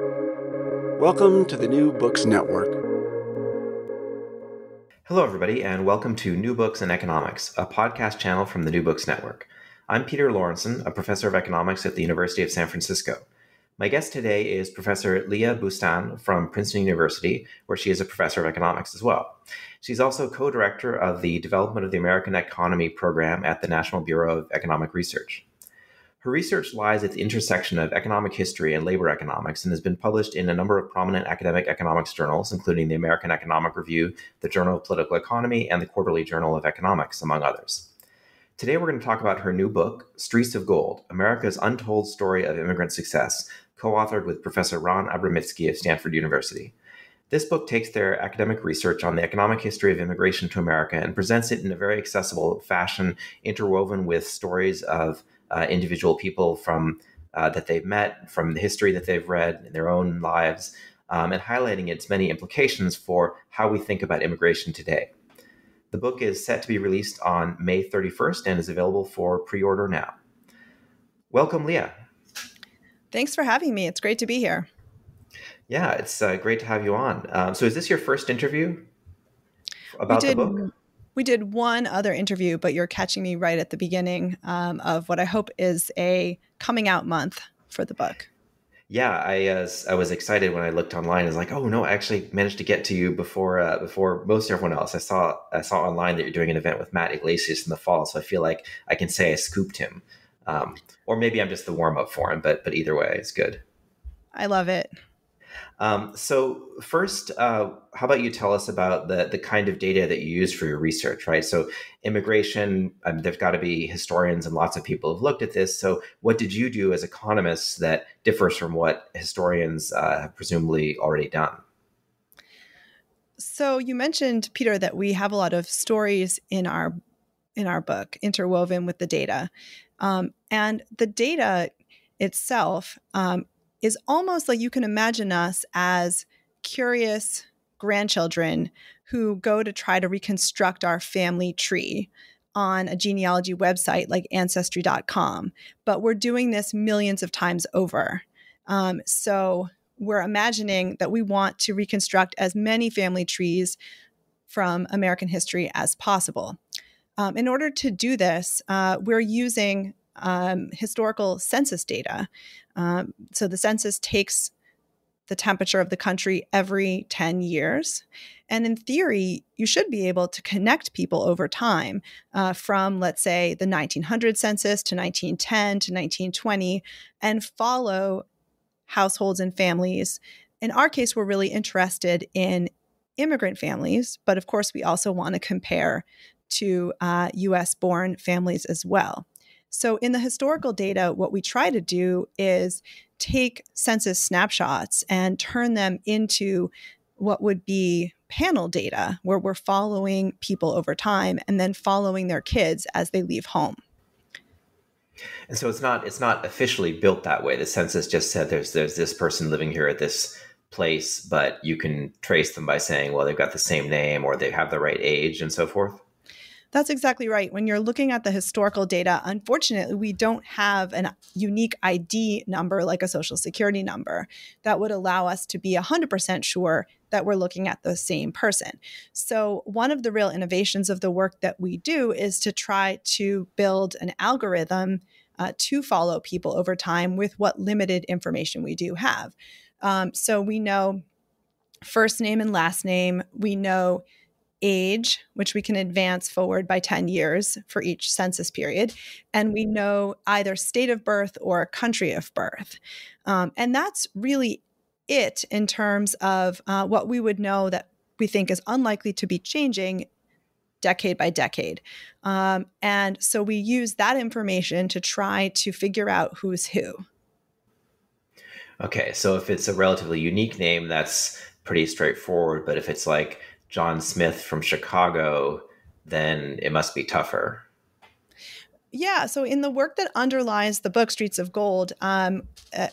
Welcome to the New Books Network. Hello, everybody, and welcome to New Books in Economics, a podcast channel from the New Books Network. I'm Peter Lorentzen, a professor of economics at the University of San Francisco. My guest today is Professor Leah Boustan from Princeton University, where she is a professor of economics as well. She's also co director of the Development of the American Economy program at the National Bureau of Economic Research. Her research lies at the intersection of economic history and labor economics and has been published in a number of prominent academic economics journals, including the American Economic Review, the Journal of Political Economy, and the Quarterly Journal of Economics, among others. Today, we're going to talk about her new book, Streets of Gold America's Untold Story of Immigrant Success, co authored with Professor Ran Abramitzky of Stanford University. This book takes their academic research on the economic history of immigration to America and presents it in a very accessible fashion, interwoven with stories of uh, individual people from uh, that they've met, from the history that they've read in their own lives, um, and highlighting its many implications for how we think about immigration today. The book is set to be released on May 31st and is available for pre order now. Welcome, Leah. Thanks for having me. It's great to be here. Yeah, it's uh, great to have you on. Um, so, is this your first interview about did, the book? We did one other interview, but you're catching me right at the beginning um, of what I hope is a coming out month for the book. Yeah, I uh, I was excited when I looked online. I was like, oh no, I actually managed to get to you before uh, before most everyone else. I saw I saw online that you're doing an event with Matt Yglesias in the fall, so I feel like I can say I scooped him, um, or maybe I'm just the warm up for him. But but either way, it's good. I love it. Um, so first, uh, how about you tell us about the the kind of data that you use for your research, right? So immigration, um, there've got to be historians and lots of people have looked at this. So what did you do as economists that differs from what historians uh, have presumably already done? So you mentioned Peter that we have a lot of stories in our in our book interwoven with the data, um, and the data itself um, is almost like you can imagine us as curious grandchildren who go to try to reconstruct our family tree on a genealogy website like ancestry.com but we're doing this millions of times over. Um, so we're imagining that we want to reconstruct as many family trees from american history as possible. Um, in order to do this uh, we're using um, historical census data. Um, so the census takes the temperature of the country every 10 years. And in theory, you should be able to connect people over time uh, from, let's say, the 1900 census to 1910 to 1920 and follow households and families. In our case, we're really interested in immigrant families, but of course, we also want to compare to uh, US born families as well. So, in the historical data, what we try to do is take census snapshots and turn them into what would be panel data, where we're following people over time and then following their kids as they leave home. And so it's not it's not officially built that way. The census just said there's there's this person living here at this place, but you can trace them by saying, well, they've got the same name or they have the right age and so forth. That's exactly right. When you're looking at the historical data, unfortunately, we don't have a unique ID number like a social security number that would allow us to be 100% sure that we're looking at the same person. So, one of the real innovations of the work that we do is to try to build an algorithm uh, to follow people over time with what limited information we do have. Um, so, we know first name and last name, we know age, which we can advance forward by 10 years for each census period. And we know either state of birth or country of birth. Um, and that's really it in terms of uh, what we would know that we think is unlikely to be changing decade by decade. Um, and so we use that information to try to figure out who's who. Okay, so if it's a relatively unique name, that's pretty straightforward. But if it's like John Smith from Chicago, then it must be tougher. Yeah, so in the work that underlies the book Streets of Gold, um,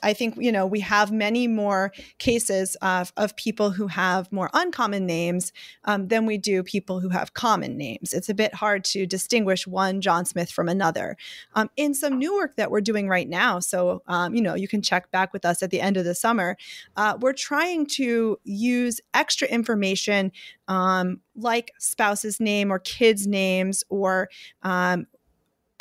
I think you know we have many more cases of, of people who have more uncommon names um, than we do people who have common names. It's a bit hard to distinguish one John Smith from another. Um, in some new work that we're doing right now, so um, you know you can check back with us at the end of the summer. Uh, we're trying to use extra information um, like spouse's name or kids' names or um,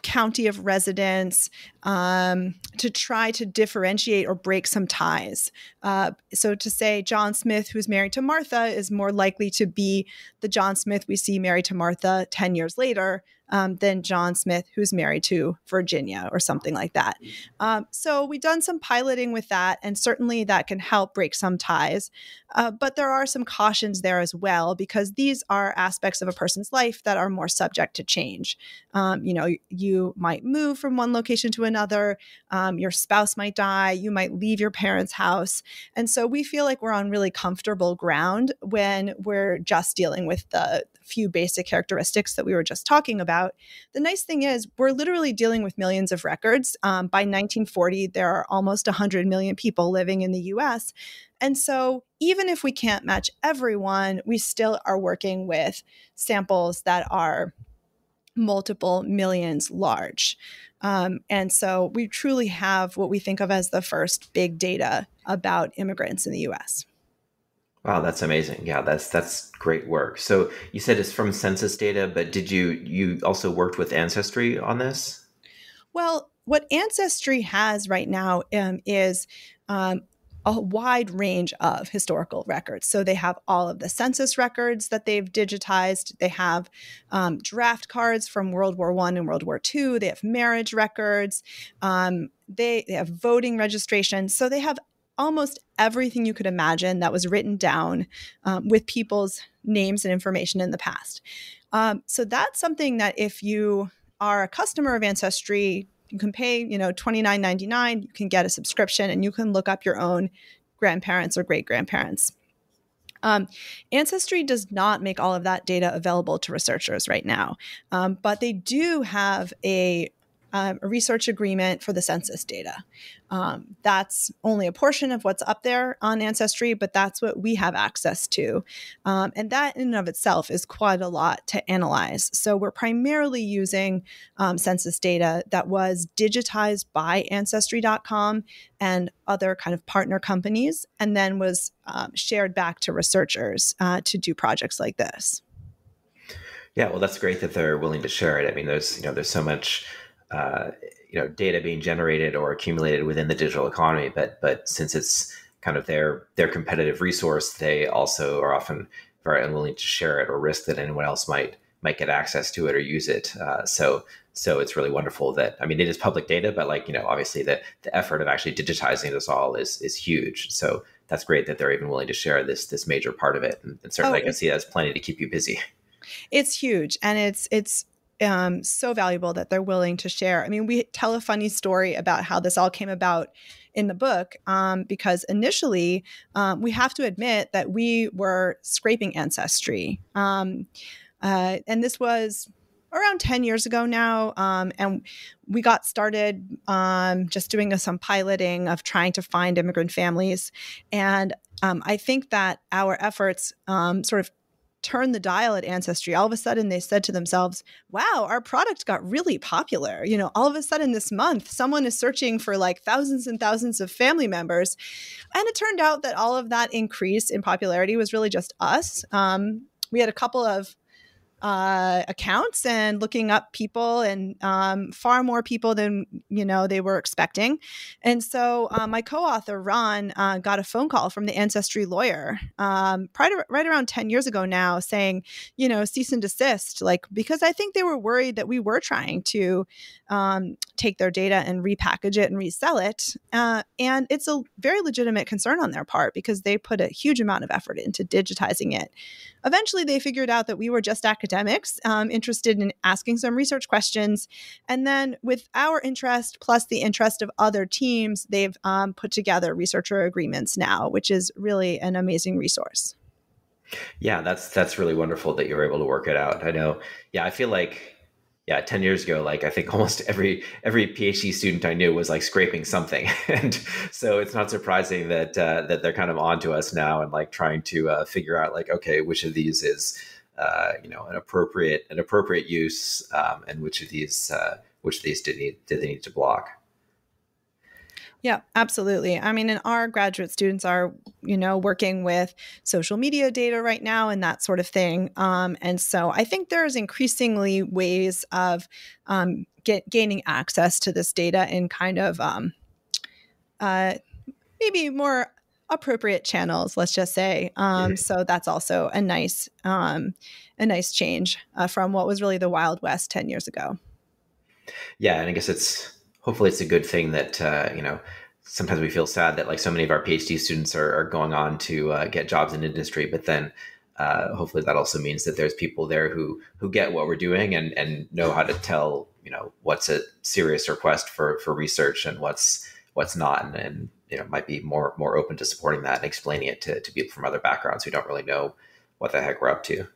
county of residence um, to try to differentiate or break some ties. Uh, so to say John Smith, who's married to Martha, is more likely to be the John Smith we see married to Martha 10 years later um, than John Smith, who's married to Virginia or something like that. Um, so we've done some piloting with that, and certainly that can help break some ties. Uh, but there are some cautions there as well because these are aspects of a person's life that are more subject to change. Um, you know, you might move from one location to another, um, your spouse might die, you might leave your parents' house. And so we feel like we're on really comfortable ground when we're just dealing with the few basic characteristics that we were just talking about. The nice thing is, we're literally dealing with millions of records. Um, by 1940, there are almost 100 million people living in the US. And so, even if we can't match everyone, we still are working with samples that are multiple millions large. Um, and so, we truly have what we think of as the first big data about immigrants in the US. Wow, that's amazing. Yeah, that's that's great work. So you said it's from census data, but did you you also worked with Ancestry on this? Well, what Ancestry has right now um, is um, a wide range of historical records. So they have all of the census records that they've digitized. They have um, draft cards from World War One and World War Two. They have marriage records. Um, they, they have voting registration. So they have almost everything you could imagine that was written down um, with people's names and information in the past. Um, so that's something that if you are a customer of Ancestry, you can pay, you know, twenty nine ninety nine. You can get a subscription, and you can look up your own grandparents or great grandparents. Um, Ancestry does not make all of that data available to researchers right now, um, but they do have a um, a research agreement for the census data. Um, that's only a portion of what's up there on Ancestry, but that's what we have access to. Um, and that, in and of itself, is quite a lot to analyze. So, we're primarily using um, census data that was digitized by Ancestry.com and other kind of partner companies, and then was um, shared back to researchers uh, to do projects like this. Yeah, well, that's great that they're willing to share it. I mean, there's you know, there's so much uh, you know data being generated or accumulated within the digital economy but but since it's kind of their their competitive resource they also are often very unwilling to share it or risk that anyone else might might get access to it or use it. Uh, so so it's really wonderful that i mean it is public data but like you know obviously the the effort of actually digitizing this all is is huge. So that's great that they're even willing to share this this major part of it and, and certainly oh, i can see that's plenty to keep you busy. It's huge and it's it's um, so valuable that they're willing to share. I mean, we tell a funny story about how this all came about in the book um, because initially um, we have to admit that we were scraping ancestry. Um, uh, and this was around 10 years ago now. Um, and we got started um, just doing a, some piloting of trying to find immigrant families. And um, I think that our efforts um, sort of turn the dial at Ancestry, all of a sudden they said to themselves, wow, our product got really popular. You know, all of a sudden this month, someone is searching for like thousands and thousands of family members. And it turned out that all of that increase in popularity was really just us. Um, we had a couple of uh, accounts and looking up people and um, far more people than you know they were expecting. And so uh, my co-author Ran uh, got a phone call from the ancestry lawyer um, right, right around 10 years ago now saying you know cease and desist like because i think they were worried that we were trying to um, take their data and repackage it and resell it uh, and it's a very legitimate concern on their part because they put a huge amount of effort into digitizing it. Eventually they figured out that we were just academics academics um, interested in asking some research questions. And then with our interest plus the interest of other teams, they've um, put together researcher agreements now, which is really an amazing resource. Yeah, that's that's really wonderful that you were able to work it out. I know. Yeah, I feel like yeah, 10 years ago, like I think almost every every PhD student I knew was like scraping something. and so it's not surprising that uh, that they're kind of onto us now and like trying to uh, figure out like, okay, which of these is uh, you know an appropriate an appropriate use um, and which of these uh, which of these did need did they need to block. Yeah, absolutely. I mean, and our graduate students are, you know, working with social media data right now and that sort of thing. Um, and so I think there's increasingly ways of um, get, gaining access to this data in kind of um, uh, maybe more appropriate channels. Let's just say. Um, so that's also a nice, um, a nice change uh, from what was really the Wild West ten years ago. Yeah, and I guess it's hopefully it's a good thing that uh, you know sometimes we feel sad that like so many of our phd students are, are going on to uh, get jobs in industry but then uh, hopefully that also means that there's people there who who get what we're doing and and know how to tell you know what's a serious request for for research and what's what's not and, and you know might be more more open to supporting that and explaining it to, to people from other backgrounds who don't really know what the heck we're up to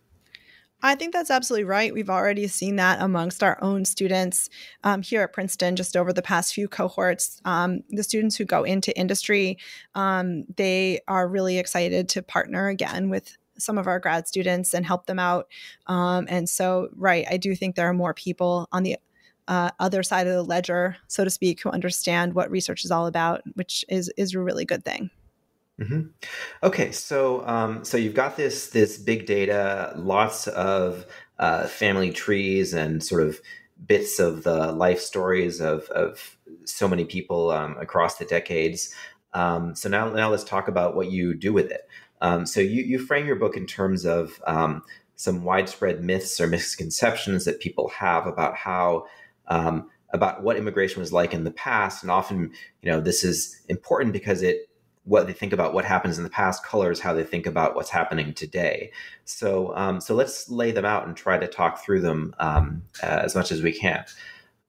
I think that's absolutely right. We've already seen that amongst our own students um, here at Princeton, just over the past few cohorts. Um, the students who go into industry, um, they are really excited to partner again with some of our grad students and help them out. Um, and so, right, I do think there are more people on the uh, other side of the ledger, so to speak, who understand what research is all about, which is is a really good thing. Mm-hmm. Okay, so um, so you've got this this big data, lots of uh, family trees and sort of bits of the life stories of of so many people um, across the decades. Um, so now now let's talk about what you do with it. Um, so you you frame your book in terms of um, some widespread myths or misconceptions that people have about how um, about what immigration was like in the past, and often you know this is important because it what they think about what happens in the past colors how they think about what's happening today. So, um, so let's lay them out and try to talk through them um, uh, as much as we can.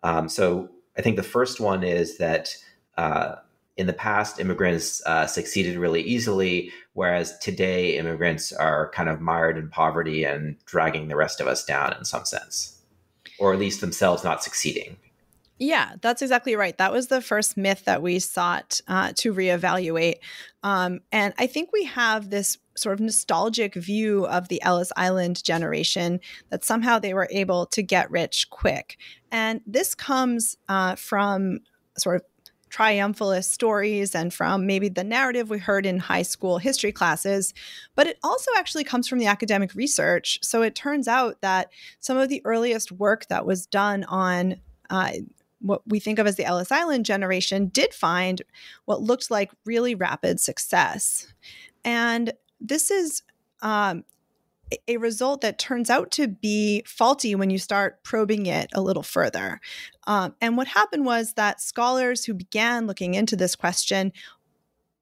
Um, so, I think the first one is that uh, in the past, immigrants uh, succeeded really easily, whereas today, immigrants are kind of mired in poverty and dragging the rest of us down in some sense, or at least themselves not succeeding. Yeah, that's exactly right. That was the first myth that we sought uh, to reevaluate. Um, and I think we have this sort of nostalgic view of the Ellis Island generation that somehow they were able to get rich quick. And this comes uh, from sort of triumphalist stories and from maybe the narrative we heard in high school history classes, but it also actually comes from the academic research. So it turns out that some of the earliest work that was done on uh, what we think of as the Ellis Island generation did find what looked like really rapid success. And this is um, a result that turns out to be faulty when you start probing it a little further. Um, and what happened was that scholars who began looking into this question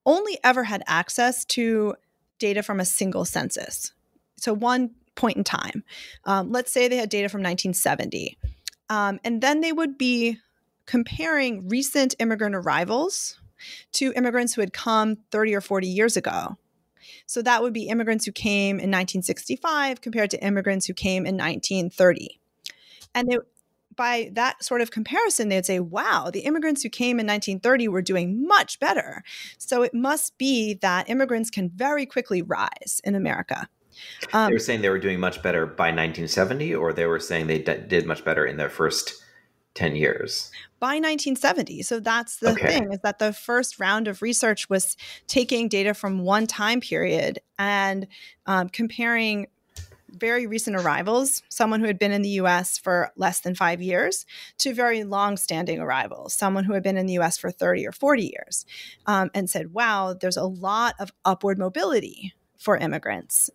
only ever had access to data from a single census. So, one point in time. Um, let's say they had data from 1970. Um, and then they would be comparing recent immigrant arrivals to immigrants who had come 30 or 40 years ago. So that would be immigrants who came in 1965 compared to immigrants who came in 1930. And they, by that sort of comparison, they'd say, wow, the immigrants who came in 1930 were doing much better. So it must be that immigrants can very quickly rise in America. Um, they were saying they were doing much better by 1970, or they were saying they d- did much better in their first 10 years by 1970 so that's the okay. thing is that the first round of research was taking data from one time period and um, comparing very recent arrivals, someone who had been in the US for less than five years, to very long standing arrivals, someone who had been in the US for 30 or 40 years, um, and said, wow, there's a lot of upward mobility for immigrants.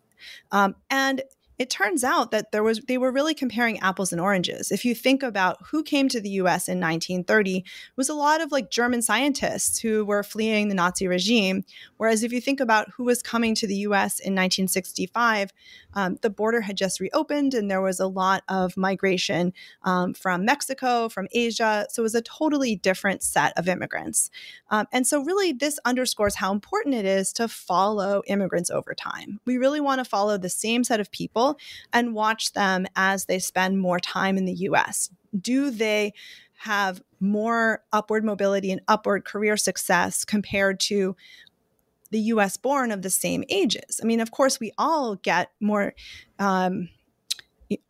Um, and it turns out that there was they were really comparing apples and oranges. If you think about who came to the US in 1930, was a lot of like German scientists who were fleeing the Nazi regime, whereas if you think about who was coming to the US in 1965, um, the border had just reopened and there was a lot of migration um, from Mexico, from Asia. So it was a totally different set of immigrants. Um, and so, really, this underscores how important it is to follow immigrants over time. We really want to follow the same set of people people and watch them as they spend more time in the US. Do they have more upward mobility and upward career success compared to the US born of the same ages? I mean, of course, we all get more. Um,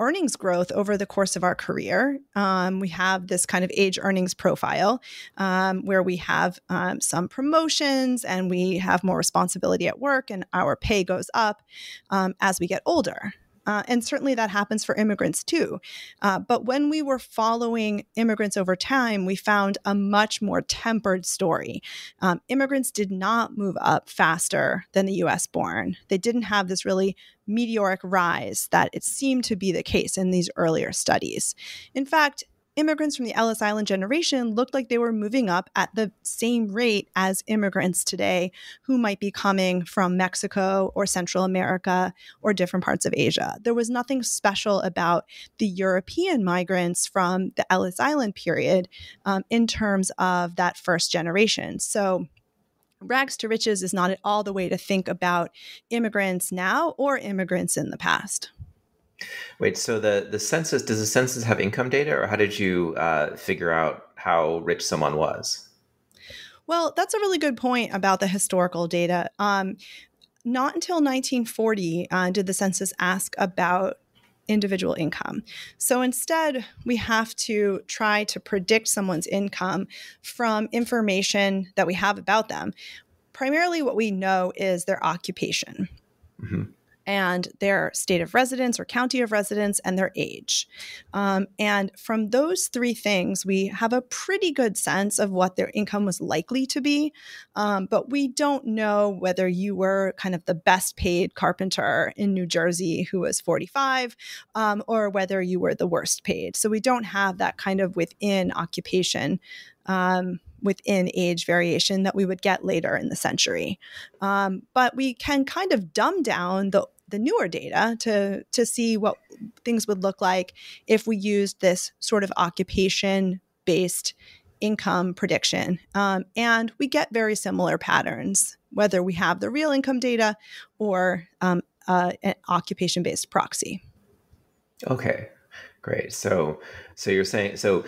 earnings growth over the course of our career. Um, we have this kind of age earnings profile um, where we have um, some promotions and we have more responsibility at work and our pay goes up um, as we get older. Uh, and certainly that happens for immigrants too. Uh, but when we were following immigrants over time, we found a much more tempered story. Um, immigrants did not move up faster than the US born. They didn't have this really meteoric rise that it seemed to be the case in these earlier studies. In fact, immigrants from the Ellis Island generation looked like they were moving up at the same rate as immigrants today who might be coming from Mexico or Central America or different parts of Asia. There was nothing special about the European migrants from the Ellis Island period um, in terms of that first generation. So, rags to riches is not at all the way to think about immigrants now or immigrants in the past. Wait, so the the census does the census have income data, or how did you uh, figure out how rich someone was? Well, that's a really good point about the historical data. Um, not until 1940 uh, did the census ask about individual income. So instead, we have to try to predict someone's income from information that we have about them. Primarily, what we know is their occupation. Mm-hmm and their state of residence or county of residence and their age. Um, and from those three things, we have a pretty good sense of what their income was likely to be. Um, but we don't know whether you were kind of the best paid carpenter in New Jersey who was 45 um, or whether you were the worst paid. So we don't have that kind of within occupation. Um, within age variation that we would get later in the century. Um, but we can kind of dumb down the the newer data to to see what things would look like if we used this sort of occupation based income prediction. Um, and we get very similar patterns whether we have the real income data or um, uh, an occupation based proxy. Okay great. So so you're saying so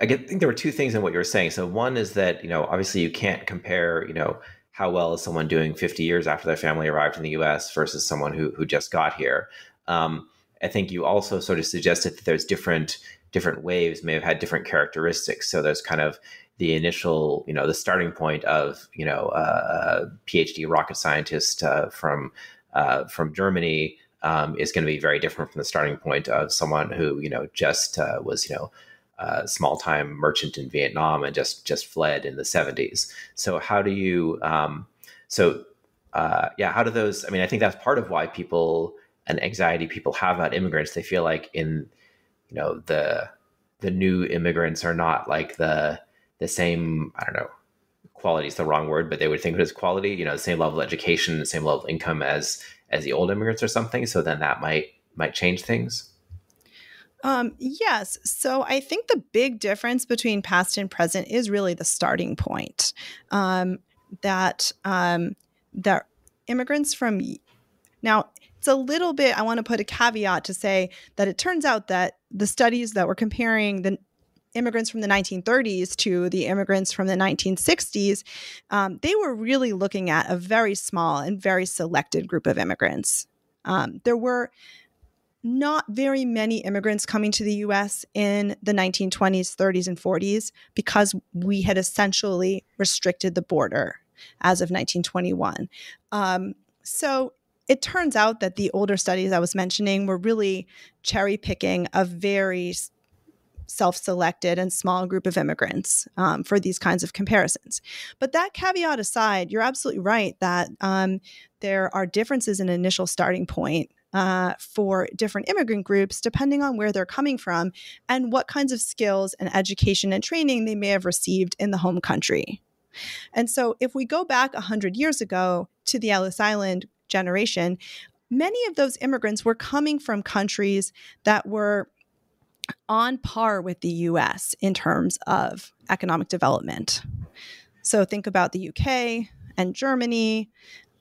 I think there were two things in what you were saying. So one is that you know obviously you can't compare you know how well is someone doing 50 years after their family arrived in the U.S. versus someone who who just got here. Um, I think you also sort of suggested that there's different different waves may have had different characteristics. So there's kind of the initial, you know, the starting point of you know uh, a PhD rocket scientist uh, from uh, from Germany um, is going to be very different from the starting point of someone who you know just uh, was you know uh, small time merchant in Vietnam and just just fled in the 70s. So how do you um, so uh, yeah how do those I mean I think that's part of why people and anxiety people have about immigrants. They feel like in you know the the new immigrants are not like the the same I don't know quality is the wrong word but they would think of it as quality you know the same level of education the same level of income as as the old immigrants or something. So then that might might change things um, yes. So I think the big difference between past and present is really the starting point. Um, that um, that immigrants from now it's a little bit. I want to put a caveat to say that it turns out that the studies that were comparing the immigrants from the 1930s to the immigrants from the 1960s, um, they were really looking at a very small and very selected group of immigrants. Um, there were not very many immigrants coming to the US in the 1920s, 30s, and 40s because we had essentially restricted the border as of 1921. Um, so it turns out that the older studies I was mentioning were really cherry picking a very self selected and small group of immigrants um, for these kinds of comparisons. But that caveat aside, you're absolutely right that um, there are differences in initial starting point uh, for different immigrant groups, depending on where they're coming from and what kinds of skills and education and training they may have received in the home country. And so, if we go back 100 years ago to the Ellis Island generation, many of those immigrants were coming from countries that were on par with the US in terms of economic development. So, think about the UK and Germany,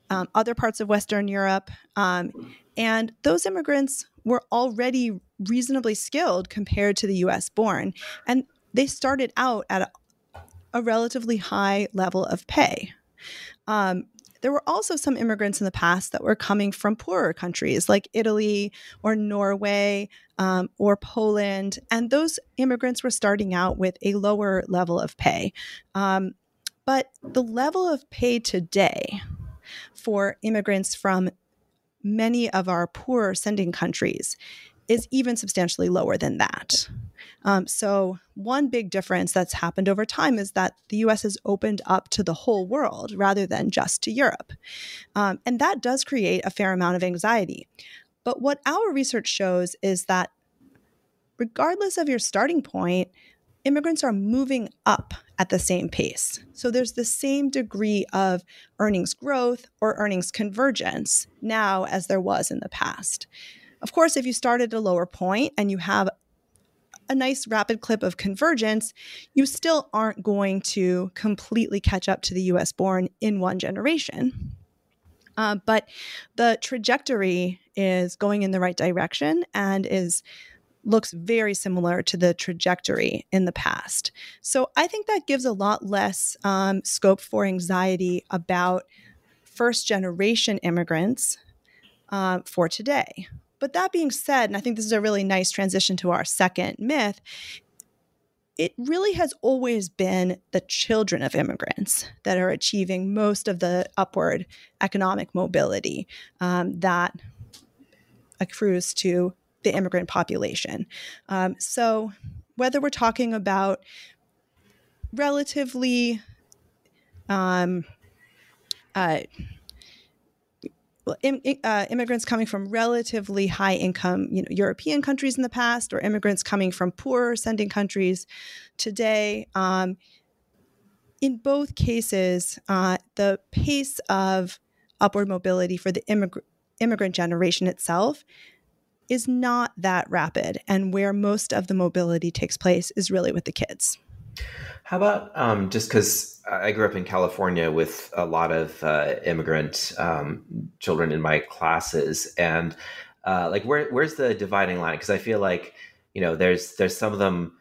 um, other parts of Western Europe. Um, and those immigrants were already reasonably skilled compared to the US born. And they started out at a, a relatively high level of pay. Um, there were also some immigrants in the past that were coming from poorer countries like Italy or Norway um, or Poland. And those immigrants were starting out with a lower level of pay. Um, but the level of pay today for immigrants from many of our poorer sending countries is even substantially lower than that. Um, so, one big difference that's happened over time is that the US has opened up to the whole world rather than just to Europe. Um, and that does create a fair amount of anxiety. But what our research shows is that regardless of your starting point, immigrants are moving up at the same pace. So there's the same degree of earnings growth or earnings convergence now as there was in the past. Of course, if you start at a lower point and you have a nice rapid clip of convergence, you still aren't going to completely catch up to the US born in one generation. Uh, but the trajectory is going in the right direction and is looks very similar to the trajectory in the past. So I think that gives a lot less um, scope for anxiety about first generation immigrants uh, for today. But that being said, and I think this is a really nice transition to our second myth, it really has always been the children of immigrants that are achieving most of the upward economic mobility um, that accrues to the immigrant population. Um, so, whether we're talking about relatively um, uh, Im- uh, immigrants coming from relatively high income, you know, European countries in the past, or immigrants coming from poorer sending countries today. Um, in both cases, uh, the pace of upward mobility for the immig- immigrant generation itself is not that rapid, and where most of the mobility takes place is really with the kids. How about um, just because I grew up in California with a lot of uh, immigrant um, children in my classes, and uh, like where where's the dividing line? Because I feel like you know there's there's some of them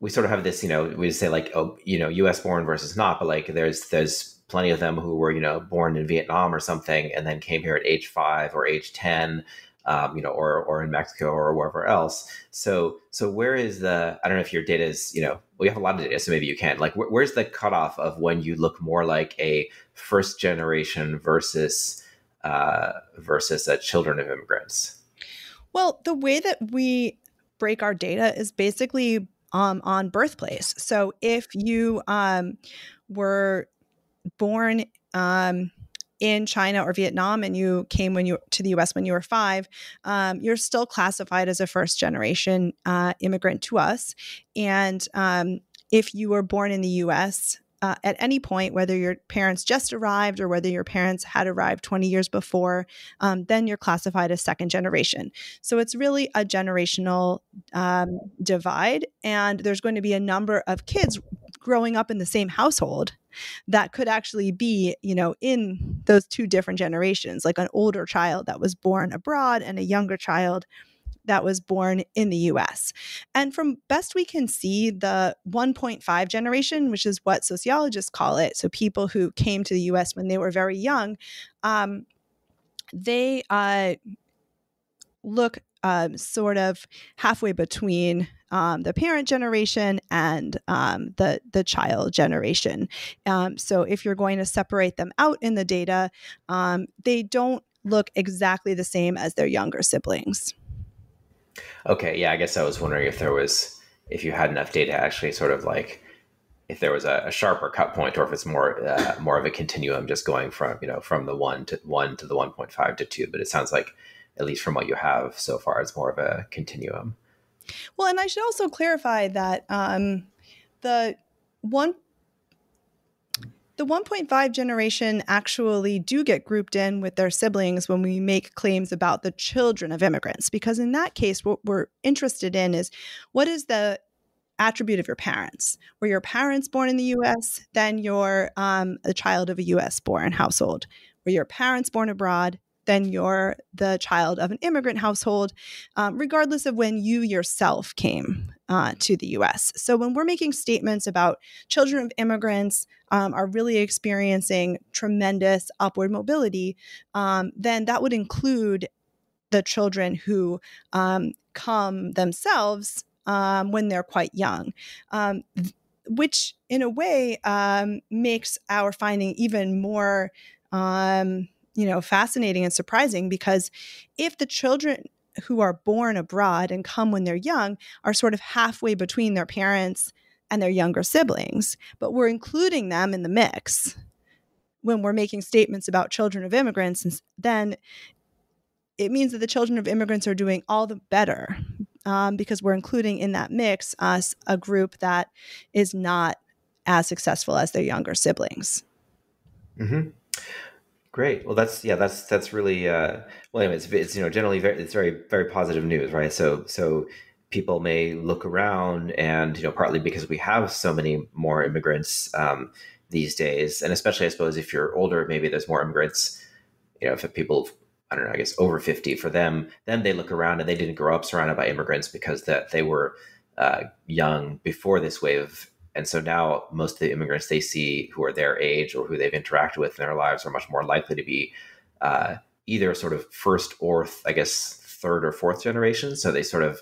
we sort of have this you know we say like oh you know U.S. born versus not, but like there's there's plenty of them who were you know born in Vietnam or something and then came here at age five or age ten um, you know, or or in Mexico or wherever else. So so where is the? I don't know if your data is, you know, we have a lot of data, so maybe you can. Like, wh- where's the cutoff of when you look more like a first generation versus uh, versus a children of immigrants? Well, the way that we break our data is basically um, on birthplace. So if you um, were born um, in China or Vietnam and you came when you to the U.S. when you were five, um, you're still classified as a first generation uh, immigrant to us. And um, if you were born in the U.S. Uh, at any point, whether your parents just arrived or whether your parents had arrived 20 years before, um, then you're classified as second generation. So it's really a generational um, divide. And there's going to be a number of kids growing up in the same household that could actually be, you know, in those two different generations, like an older child that was born abroad and a younger child that was born in the US. And from best we can see, the 1.5 generation, which is what sociologists call it, so people who came to the US when they were very young, um, they uh, look um, sort of halfway between um, the parent generation and um, the the child generation. Um, so if you're going to separate them out in the data, um, they don't look exactly the same as their younger siblings. Okay, yeah, I guess I was wondering if there was if you had enough data actually sort of like if there was a, a sharper cut point or if it's more uh, more of a continuum just going from you know from the one to one to the 1.5 to two but it sounds like at least from what you have so far, it's more of a continuum. Well, and I should also clarify that um, the one the 1.5 generation actually do get grouped in with their siblings when we make claims about the children of immigrants because in that case what we're interested in is what is the attribute of your parents? Were your parents born in the us then you're um, a child of a us born household. Were your parents born abroad, then you're the child of an immigrant household, um, regardless of when you yourself came uh, to the US. So when we're making statements about children of immigrants um, are really experiencing tremendous upward mobility, um, then that would include the children who um, come themselves um, when they're quite young. Um, which, in a way, makes our finding even more um, you know, fascinating and surprising because if the children who are born abroad and come when they're young are sort of halfway between their parents and their younger siblings, but we're including them in the mix when we're making statements about children of immigrants, then it means that the children of immigrants are doing all the better um, because we're including in that mix us a group that is not as successful as their younger siblings. Mm-hmm. Great. Well, that's yeah, that's that's really uh, well. Anyway, it's, it's you know generally very it's very very positive news, right? So so people may look around, and you know partly because we have so many more immigrants um, these days, and especially I suppose if you're older, maybe there's more immigrants. You know, if people I don't know, I guess over fifty for them, then they look around and they didn't grow up surrounded by immigrants because that they were uh, young before this wave and so now most of the immigrants they see who are their age or who they've interacted with in their lives are much more likely to be uh, either sort of first or I guess third or fourth generation. So they sort of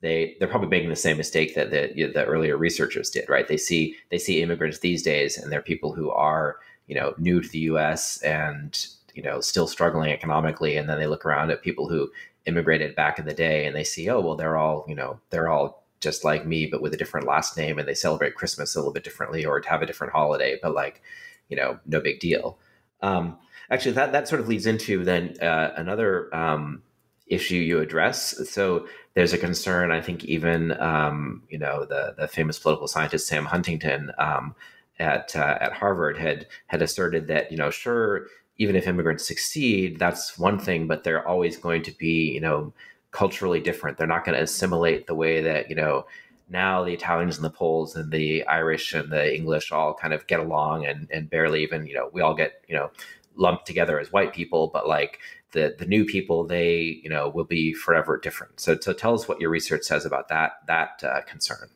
they they're probably making the same mistake that the, the earlier researchers did, right? They see they see immigrants these days, and they're people who are you know new to the U.S. and you know still struggling economically, and then they look around at people who immigrated back in the day, and they see, oh well, they're all you know they're all just like me, but with a different last name, and they celebrate Christmas a little bit differently or to have a different holiday, but like, you know, no big deal. Um, actually, that that sort of leads into then uh, another um, issue you address. So there's a concern. I think even um, you know the the famous political scientist Sam Huntington um, at uh, at Harvard had had asserted that you know sure even if immigrants succeed, that's one thing, but they're always going to be you know culturally different. They're not going to assimilate the way that, you know, now the Italians and the Poles and the Irish and the English all kind of get along and, and barely even, you know, we all get, you know, lumped together as white people, but like the the new people, they, you know, will be forever different. So, so tell us what your research says about that that uh, concern.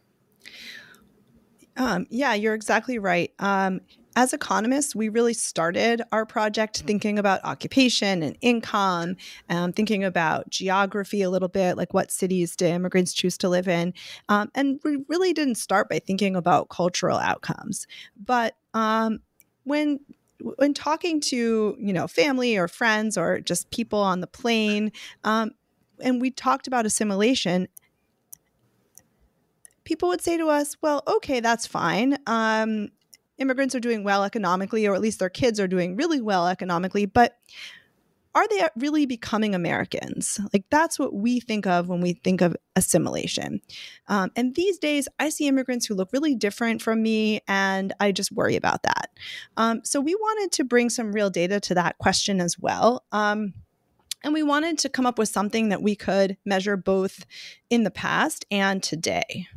Um, yeah, you're exactly right. Um, as economists, we really started our project thinking about occupation and income, um, thinking about geography a little bit, like what cities do immigrants choose to live in. Um, and we really didn't start by thinking about cultural outcomes. But um, when when talking to you know family or friends or just people on the plane, um, and we talked about assimilation, people would say to us, well, okay, that's fine. Um, immigrants are doing well economically, or at least their kids are doing really well economically, but are they really becoming Americans? Like that's what we think of when we think of assimilation. Um, and these days, I see immigrants who look really different from me, and I just worry about that. Um, so we wanted to bring some real data to that question as well. Um, and we wanted to come up with something that we could measure both in the past and today.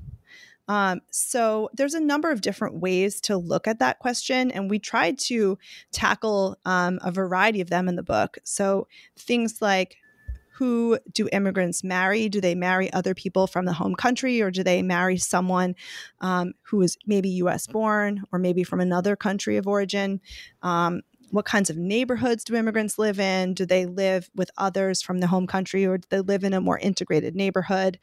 Um, so there's a number of different ways to look at that question, and we tried to tackle um, a variety of them in the book. So things like who do immigrants marry? Do they marry other people from the home country, or do they marry someone um, who is maybe U.S. born or maybe from another country of origin? Um, what kinds of neighborhoods do immigrants live in? Do they live with others from the home country, or do they live in a more integrated neighborhood?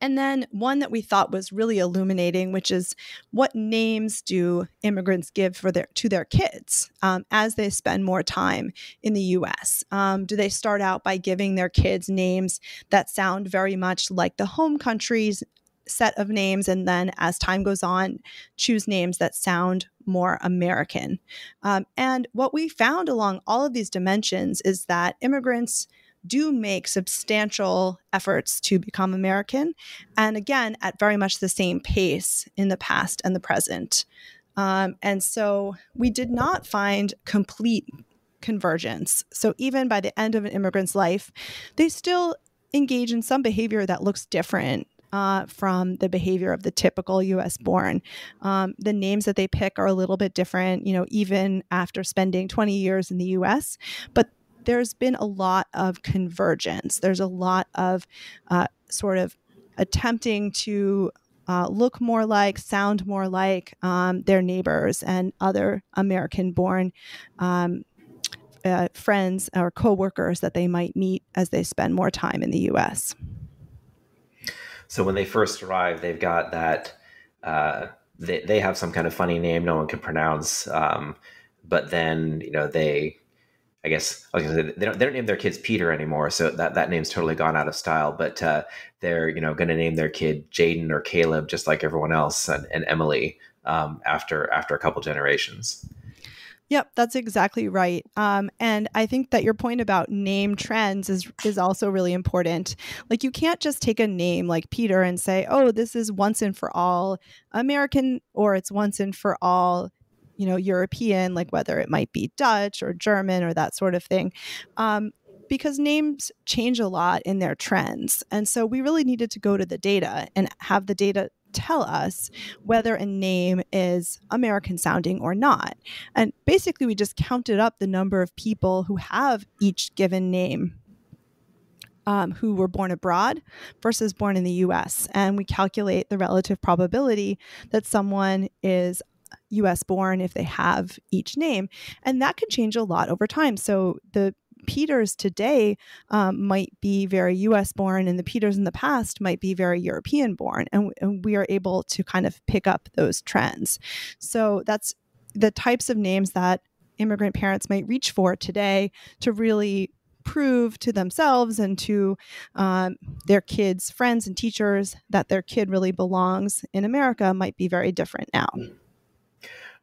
And then one that we thought was really illuminating, which is what names do immigrants give for their to their kids um, as they spend more time in the U.S. Um, do they start out by giving their kids names that sound very much like the home country's set of names, and then as time goes on, choose names that sound more American? Um, and what we found along all of these dimensions is that immigrants do make substantial efforts to become American. And again, at very much the same pace in the past and the present. Um, and so we did not find complete convergence. So even by the end of an immigrant's life, they still engage in some behavior that looks different uh, from the behavior of the typical US born. Um, the names that they pick are a little bit different, you know, even after spending 20 years in the US. But there's been a lot of convergence. There's a lot of uh, sort of attempting to uh, look more like, sound more like um, their neighbors and other American born um, uh, friends or coworkers that they might meet as they spend more time in the US. So when they first arrive, they've got that. Uh, they they have some kind of funny name no one can pronounce. Um, but then you know they, I guess I was gonna say they don't they don't name their kids Peter anymore, so that that name's totally gone out of style. But uh, they're you know going to name their kid Jaden or Caleb just like everyone else, and, and Emily um, after after a couple generations. Yep, that's exactly right. Um, and I think that your point about name trends is is also really important. Like you can't just take a name like Peter and say, "Oh, this is once and for all American," or "It's once and for all." You know, European, like whether it might be Dutch or German or that sort of thing. Um, because names change a lot in their trends. And so we really needed to go to the data and have the data tell us whether a name is American sounding or not. And basically, we just counted up the number of people who have each given name. Um, who were born abroad versus born in the US. And we calculate the relative probability that someone is US born if they have each name. And that can change a lot over time. So the Peters today um, might be very US born, and the Peters in the past might be very European born. And, and we are able to kind of pick up those trends. So that's the types of names that immigrant parents might reach for today to really prove to themselves and to um, their kids' friends and teachers that their kid really belongs in America might be very different now.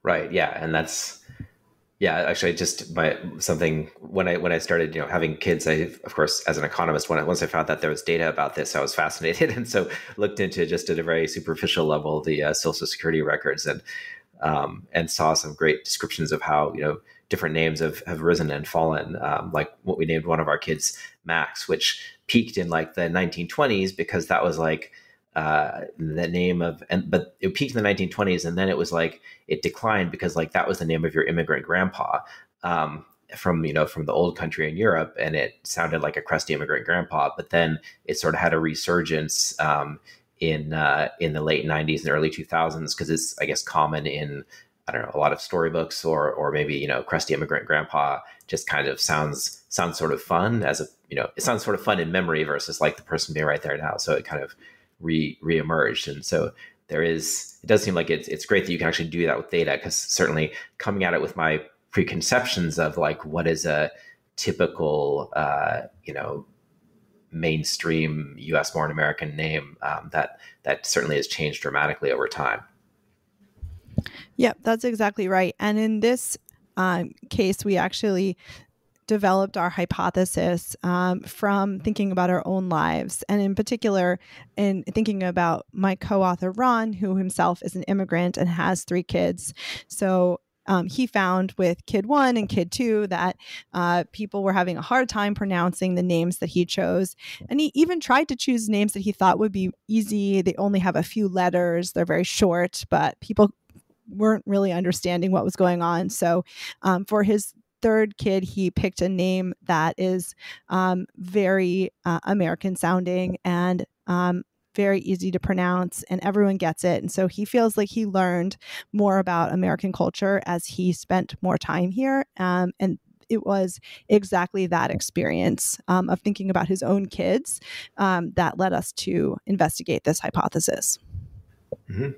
Right. Yeah. And that's yeah, actually, just my something when I when I started, you know, having kids, I of course, as an economist, when I, once I found that there was data about this, I was fascinated, and so looked into just at a very superficial level the uh, Social Security records and um, and saw some great descriptions of how you know different names have have risen and fallen. Um, like what we named one of our kids Max, which peaked in like the 1920s because that was like uh, the name of and but it peaked in the 1920s and then it was like it declined because like that was the name of your immigrant grandpa um, from you know from the old country in Europe and it sounded like a crusty immigrant grandpa but then it sort of had a resurgence um, in uh, in the late 90s and early 2000s because it's I guess common in I don't know a lot of storybooks or or maybe you know crusty immigrant grandpa just kind of sounds sounds sort of fun as a you know it sounds sort of fun in memory versus like the person being right there now. So it kind of re reemerged. And so there is it does seem like it's it's great that you can actually do that with data because certainly coming at it with my preconceptions of like what is a typical uh, you know mainstream U.S. born American name um, that that certainly has changed dramatically over time. Yep, that's exactly right. And in this um, case, we actually developed our hypothesis um, from thinking about our own lives, and in particular, in thinking about my co author, Ran, who himself is an immigrant and has three kids. So um, he found with kid one and kid two that uh, people were having a hard time pronouncing the names that he chose. And he even tried to choose names that he thought would be easy. They only have a few letters, they're very short, but people weren't really understanding what was going on. So um, for his third kid, he picked a name that is um, very uh, American sounding and um, very easy to pronounce, and everyone gets it. And so he feels like he learned more about American culture as he spent more time here. Um, and it was exactly that experience um, of thinking about his own kids um, that led us to investigate this hypothesis. Mm-hmm.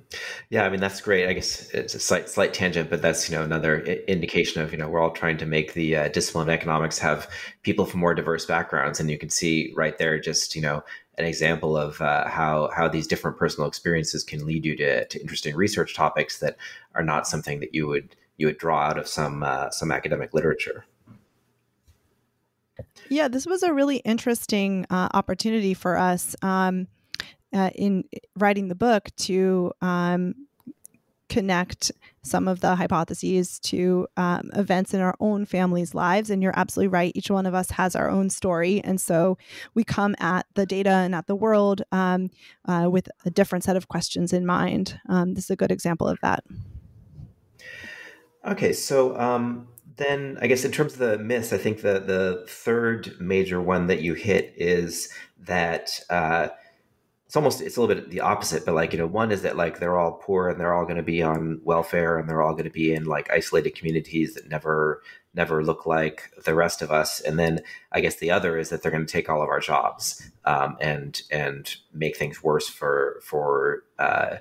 Yeah, I mean that's great. I guess it's a slight slight tangent, but that's you know another indication of you know we're all trying to make the uh, discipline of economics have people from more diverse backgrounds, and you can see right there just you know an example of uh, how how these different personal experiences can lead you to, to interesting research topics that are not something that you would you would draw out of some uh, some academic literature. Yeah, this was a really interesting uh, opportunity for us. Um, uh, in writing the book to um, connect some of the hypotheses to um, events in our own families' lives. And you're absolutely right. Each one of us has our own story. And so we come at the data and at the world um, uh, with a different set of questions in mind. Um, this is a good example of that. Okay, so um, then I guess in terms of the myths, I think the the third major one that you hit is that uh, it's almost it's a little bit the opposite, but like you know, one is that like they're all poor and they're all going to be on welfare and they're all going to be in like isolated communities that never never look like the rest of us. And then I guess the other is that they're going to take all of our jobs um, and and make things worse for for uh,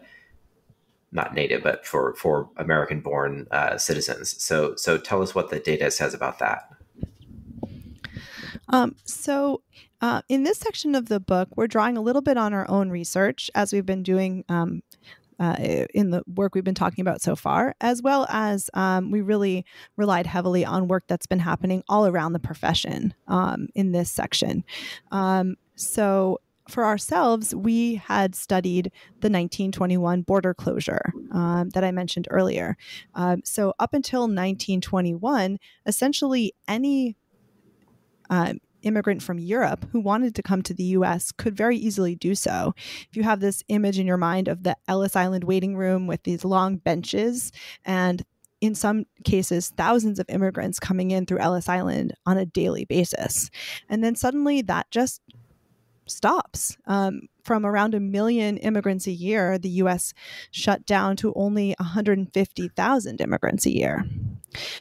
not native, but for for American born uh, citizens. So so tell us what the data says about that. Um, so uh, in this section of the book, we're drawing a little bit on our own research as we've been doing. Um, uh, in the work we've been talking about so far, as well as um, we really relied heavily on work that's been happening all around the profession um, in this section. Um, so, for ourselves, we had studied the 1921 border closure um, that I mentioned earlier. Um, so, up until 1921, essentially any uh, immigrant from Europe who wanted to come to the US could very easily do so. If you have this image in your mind of the Ellis Island waiting room with these long benches and in some cases, thousands of immigrants coming in through Ellis Island on a daily basis. And then suddenly that just stops. Um, from around a million immigrants a year, the US shut down to only 150,000 immigrants a year.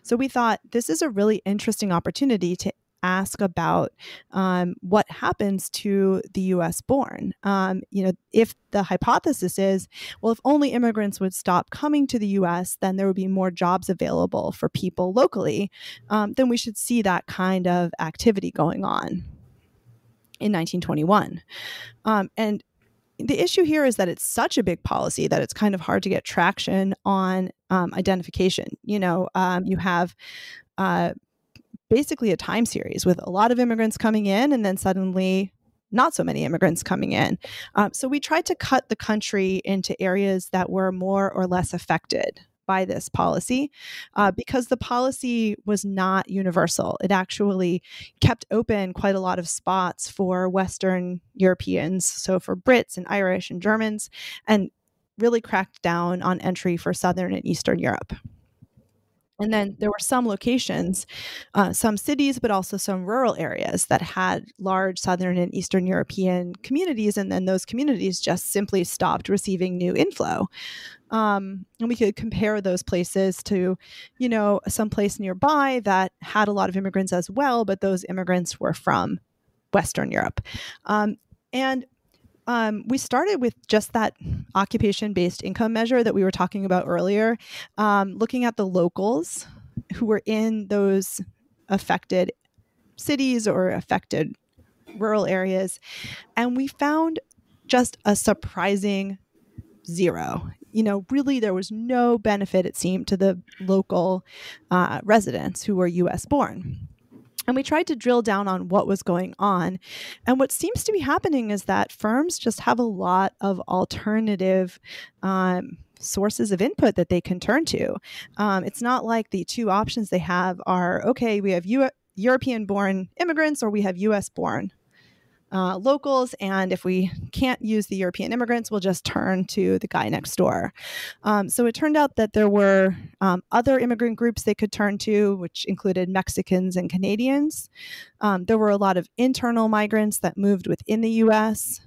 So we thought this is a really interesting opportunity to ask about um, what happens to the US born. Um, you know, if the hypothesis is, well, if only immigrants would stop coming to the US, then there would be more jobs available for people locally, um, then we should see that kind of activity going on in 1921. Um, and the issue here is that it's such a big policy that it's kind of hard to get traction on um, identification. You know, um, you have uh, basically a time series with a lot of immigrants coming in and then suddenly not so many immigrants coming in. Um, so we tried to cut the country into areas that were more or less affected by this policy uh, because the policy was not universal. It actually kept open quite a lot of spots for Western Europeans, so for Brits and Irish and Germans, and really cracked down on entry for Southern and Eastern Europe. And then there were some locations, uh, some cities, but also some rural areas that had large Southern and Eastern European communities. And then those communities just simply stopped receiving new inflow. Um, and we could compare those places to, you know, some place nearby that had a lot of immigrants as well, but those immigrants were from Western Europe. Um, and um, we started with just that occupation based income measure that we were talking about earlier, um, looking at the locals who were in those affected cities or affected rural areas. And we found just a surprising zero. You know, really, there was no benefit, it seemed, to the local uh, residents who were US born. And we tried to drill down on what was going on. And what seems to be happening is that firms just have a lot of alternative um, sources of input that they can turn to. Um, it's not like the two options they have are okay, we have U- European born immigrants or we have US born uh, locals. And if we can't use the European immigrants, we'll just turn to the guy next door. Um, so it turned out that there were um, other immigrant groups they could turn to, which included Mexicans and Canadians. Um, there were a lot of internal migrants that moved within the US.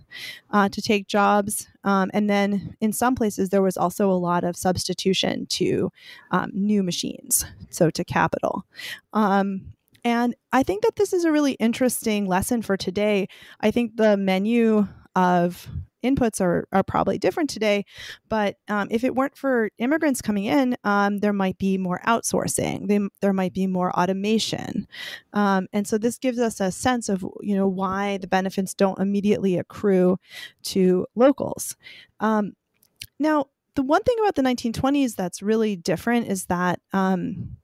Uh, to take jobs. Um, and then in some places, there was also a lot of substitution to um, new machines, so to capital. Um, and I think that this is a really interesting lesson for today. I think the menu of inputs are, are probably different today. But um, if it weren't for immigrants coming in, um, there might be more outsourcing. They, there might be more automation, um, and so this gives us a sense of you know why the benefits don't immediately accrue to locals. Um, now, the one thing about the 1920s that's really different is that um,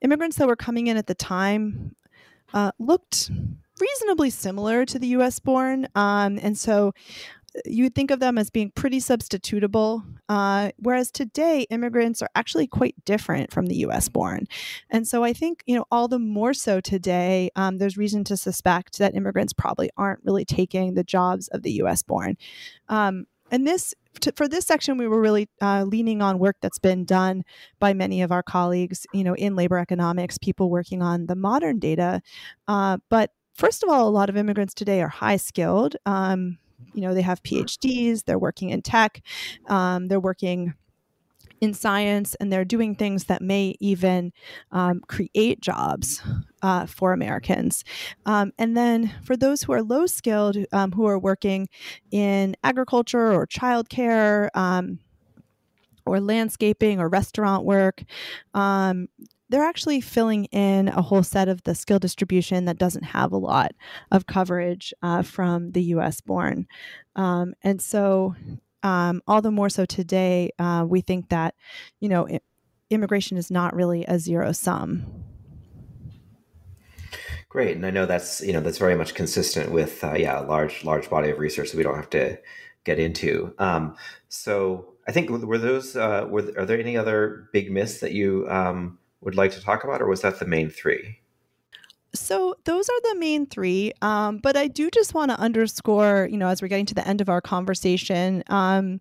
immigrants that were coming in at the time uh, looked reasonably similar to the US born. Um, and so you would think of them as being pretty substitutable, uh, whereas today immigrants are actually quite different from the U.S. born, and so I think you know all the more so today. Um, there's reason to suspect that immigrants probably aren't really taking the jobs of the U.S. born, um, and this to, for this section, we were really uh, leaning on work that's been done by many of our colleagues, you know, in labor economics, people working on the modern data. Uh, but first of all, a lot of immigrants today are high skilled. Um, you know, they have PhDs, they're working in tech, um, they're working in science, and they're doing things that may even um, create jobs uh, for Americans. Um, and then for those who are low skilled, um, who are working in agriculture or childcare, um, or landscaping or restaurant work, um, they're actually filling in a whole set of the skill distribution that doesn't have a lot of coverage uh, from the US born. Um, and so, um, all the more so today, uh, we think that, you know, immigration is not really a zero sum. Great, and I know that's you know that's very much consistent with uh, yeah a large large body of research that we don't have to get into. Um, so I think were those uh, were are there any other big myths that you um, would like to talk about, or was that the main three? So those are the main three. Um, but I do just want to underscore, you know, as we're getting to the end of our conversation, um,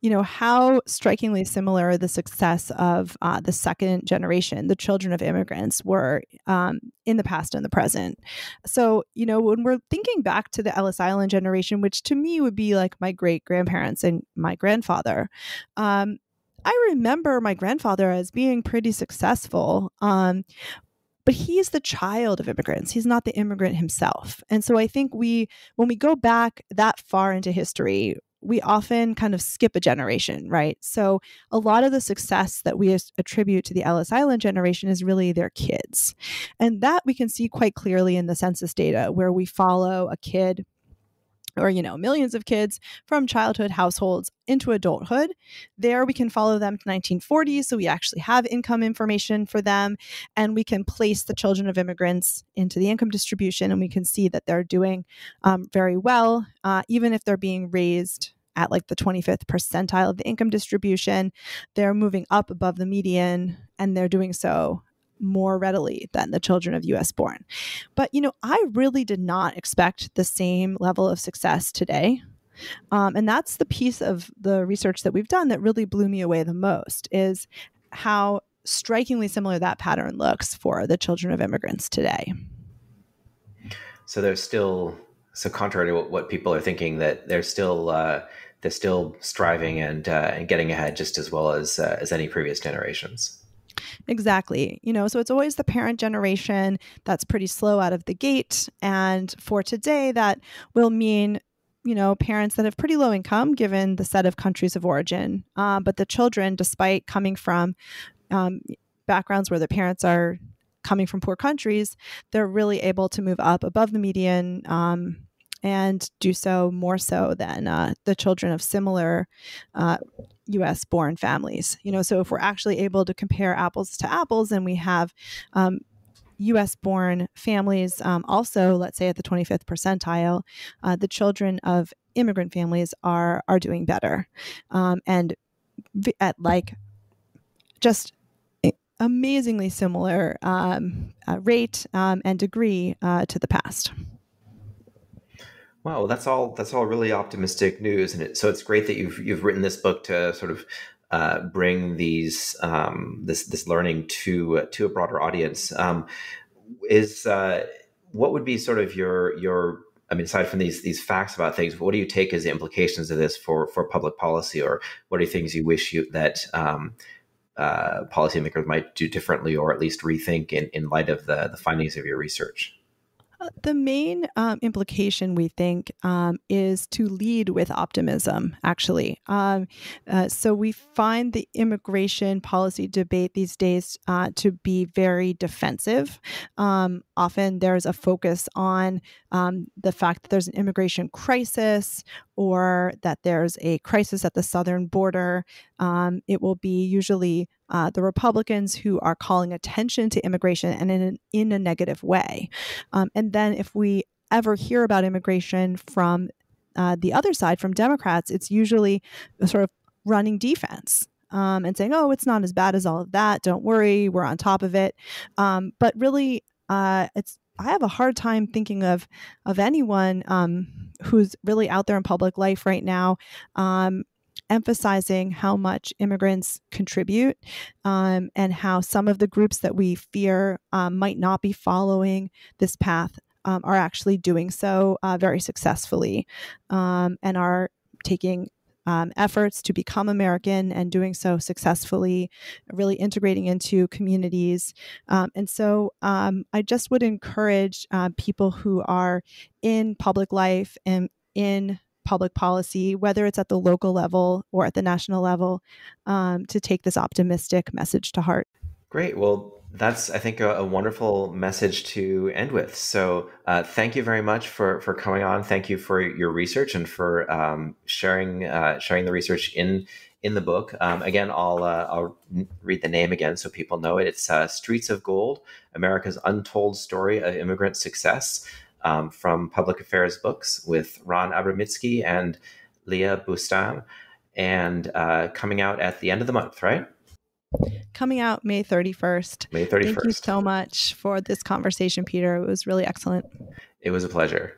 you know, how strikingly similar the success of uh, the second generation, the children of immigrants, were um, in the past and the present. So, you know, when we're thinking back to the Ellis Island generation, which to me would be like my great grandparents and my grandfather, um, I remember my grandfather as being pretty successful. Um, but he's the child of immigrants. He's not the immigrant himself. And so I think we, when we go back that far into history, we often kind of skip a generation, right? So a lot of the success that we attribute to the Ellis Island generation is really their kids. And that we can see quite clearly in the census data, where we follow a kid or you know millions of kids from childhood households into adulthood. There we can follow them to 1940 so we actually have income information for them and we can place the children of immigrants into the income distribution and we can see that they're doing um, very well uh, even if they're being raised at like the 25th percentile of the income distribution they're moving up above the median and they're doing so more readily than the children of US born. But, you know, I really did not expect the same level of success today. Um, and that's the piece of the research that we've done that really blew me away the most is how strikingly similar that pattern looks for the children of immigrants today. So there's still, so contrary to what people are thinking, that they're still uh, they're still striving and uh, and getting ahead just as well as uh, as any previous generations. Exactly. You know, so it's always the parent generation that's pretty slow out of the gate. And for today, that will mean you know, parents that have pretty low income given the set of countries of origin. Uh, but the children, despite coming from um, backgrounds where the parents are coming from poor countries, they're really able to move up above the median um, and do so more so than uh, the children of similar uh, US born families. You know, so if we're actually able to compare apples to apples and we have um, US born families, um, also, let's say at the 25th percentile, uh, the children of immigrant families are, are doing better. Um, and at like just amazingly similar um, uh, rate um, and degree uh, to the past. Wow, well, that's all. That's all really optimistic news, and it, so it's great that you've you've written this book to sort of uh, bring these um, this this learning to uh, to a broader audience. Um, is uh, what would be sort of your your I mean, aside from these these facts about things, what do you take as the implications of this for for public policy, or what are things you wish you that um, uh, policymakers might do differently, or at least rethink in, in light of the the findings of your research? The main um, implication, we think, um, is to lead with optimism, actually. Um, uh, so we find the immigration policy debate these days uh, to be very defensive. Um, often there's a focus on um, the fact that there's an immigration crisis or that there's a crisis at the southern border. Um, it will be usually uh, the Republicans who are calling attention to immigration and in, in a negative way. Um, and then if we ever hear about immigration from uh, the other side, from Democrats, it's usually sort of running defense. Um, and saying, "Oh, it's not as bad as all of that. Don't worry, we're on top of it." Um, but really, uh, it's I have a hard time thinking of of anyone um, who's really out there in public life right now um, emphasizing how much immigrants contribute um, and how some of the groups that we fear um, might not be following this path um, are actually doing so uh, very successfully um, and are taking um, efforts to become American and doing so successfully, really integrating into communities. Um, and so um, I just would encourage uh, people who are in public life and in public policy, whether it's at the local level or at the national level, um, to take this optimistic message to heart. Great. Well, that's I think a, a wonderful message to end with. So uh, thank you very much for for coming on. Thank you for your research and for um, sharing uh, sharing the research in in the book. Um, again, I'll uh, I'll read the name again so people know it. It's uh, Streets of Gold: America's Untold Story of Immigrant Success um, from Public Affairs Books with Ran Abramitzky and Leah Boustan, and uh, coming out at the end of the month, right? Coming out May 31st. May 31st. Thank you so much for this conversation, Peter. It was really excellent. It was a pleasure.